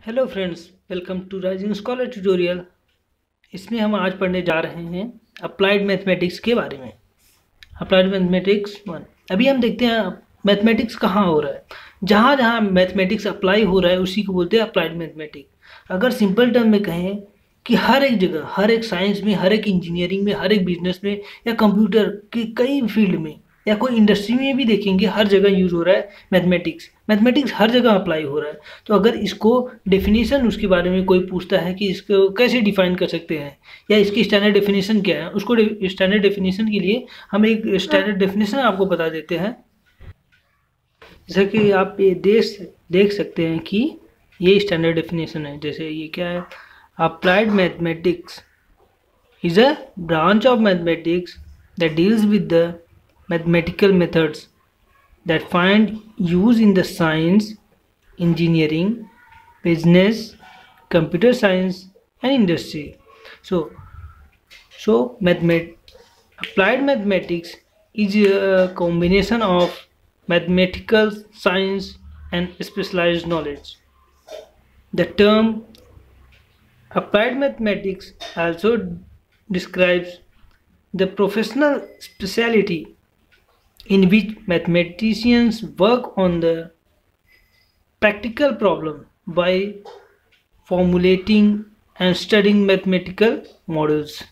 Hello friends welcome to rising scholar tutorial इसमें हम आज पढ़ने जा रहे हैं अप्लाइड मैथमेटिक्स के बारे में। अप्लाइड मैथमेटिक्स वन अभी हम देखते हैं मैथमेटिक्स कहाँ हो रहा है। जहाँ जहाँ मैथमेटिक्स अप्लाई हो रहा है, उसी को बोलते हैं अप्लाइड मैथमेटिक्स अगर सिंपल टर्म में कहें कि हर एक जगह, हर एक साइंस में, हर एक इंजीनियरिंग में, हर एक बिज़नेस में या कंप्यूटर के कई फ़ील्ड में या कोई इंडस्ट्री में भी देखेंगे, हर जगह यूज़ हो रहा है मैथमेटिक्स मैथमेटिक्स हर जगह अप्लाई हो रहा है। तो अगर इसको डेफिनेशन उसके बारे में कोई पूछता है कि इसको कैसे डिफाइन कर सकते हैं, या इसकी स्टैंडर्ड डेफिनेशन क्या है, उसको स्टैंडर्ड डेफिनेशन के लिए हम एक स्टैंडर्ड डेफिनेशन आपको बता देते हैं। जैसे कि आप ये देख देख सकते हैं कि ये स्टैंडर्ड डेफिनेशन है। जैसे ये क्या है? Applied mathematics is a branch of mathematics that deals with the mathematical methods that find use in the science, engineering, business, computer science and industry. So, so mathemat applied mathematics is a combination of mathematical science and specialized knowledge. The term applied mathematics also describes the professional specialty in which mathematicians work on the practical problem by formulating and studying mathematical models.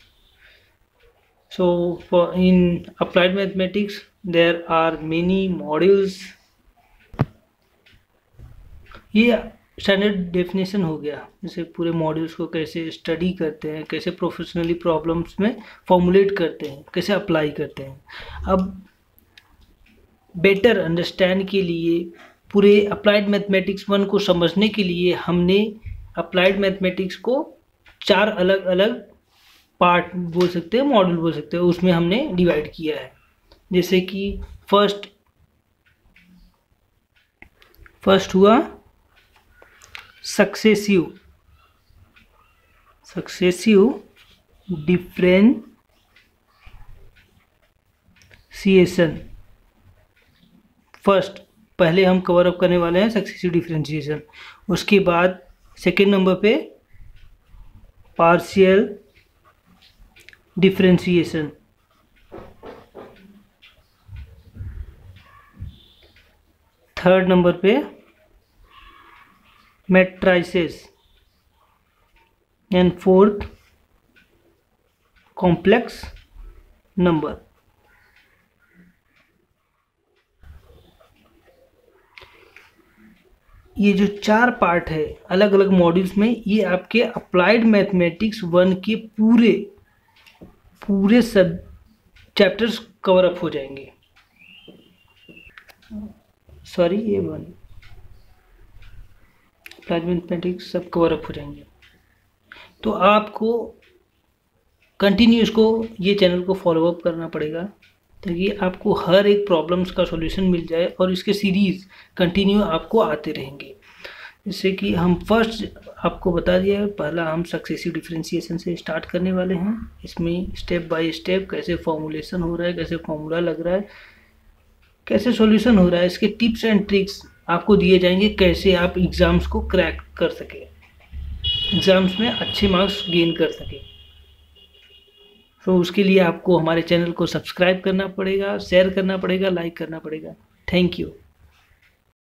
So for in applied mathematics there are many modules ये standard definition हो गया जैसे पूरे modules को कैसे study करते हैं कैसे प्रोफेशनली प्रॉब्लम्स में फॉर्मुलेट करते हैं कैसे अप्लाई करते हैं अब बेटर अंडरस्टैंड के लिए, पूरे अप्लाइड मैथमेटिक्स वन को समझने के लिए हमने अप्लाइड मैथमेटिक्स को चार अलग अलग पार्ट बोल सकते हैं मॉडल बोल सकते हैं, उसमें हमने डिवाइड किया है। जैसे कि फ़र्स्ट फ़र्स्ट हुआ सक्सेसिव सक्सेसिव डिफ्रेंसिएशन फ़र्स्ट, पहले हम कवर अप करने वाले हैं सक्सेसिव डिफ्रेंशिएशन उसके बाद सेकेंड नंबर पे पार्शियल डिफ्रेंशिएशन थर्ड नंबर पे matrices and fourth complex number ये जो चार पार्ट है अलग अलग मॉड्यूल्स में, ये आपके अप्लाइड मैथमेटिक्स वन के पूरे पूरे सब चैप्टर्स कवर अप हो जाएँगे। सॉरी ये वन अप्लाइड मैथमेटिक्स सब कवर अप हो जाएँगे। तो आपको कंटिन्यू इसको, ये चैनल को फॉलो अप करना पड़ेगा। ताकि आपको हर एक प्रॉब्लम्स का सॉल्यूशन मिल जाए और इसके सीरीज़ कंटिन्यू आपको आते रहेंगे। जैसे कि हम फ़र्स्ट आपको बता दिया है, पहला हम सक्सेसिव डिफ्रेंशिएशन से स्टार्ट करने वाले हैं। इसमें स्टेप बाय स्टेप कैसे फॉर्मुलेशन हो रहा है, कैसे फॉर्मूला लग रहा है, कैसे सॉल्यूशन हो रहा है, इसके टिप्स एंड ट्रिक्स आपको दिए जाएँगे कैसे आप एग्ज़ाम्स को क्रैक कर सकें। एग्ज़ाम्स में अच्छे मार्क्स गेन कर सकें। तो उसके लिए आपको हमारे चैनल को सब्सक्राइब करना पड़ेगा शेयर करना पड़ेगा लाइक करना पड़ेगा। Thank you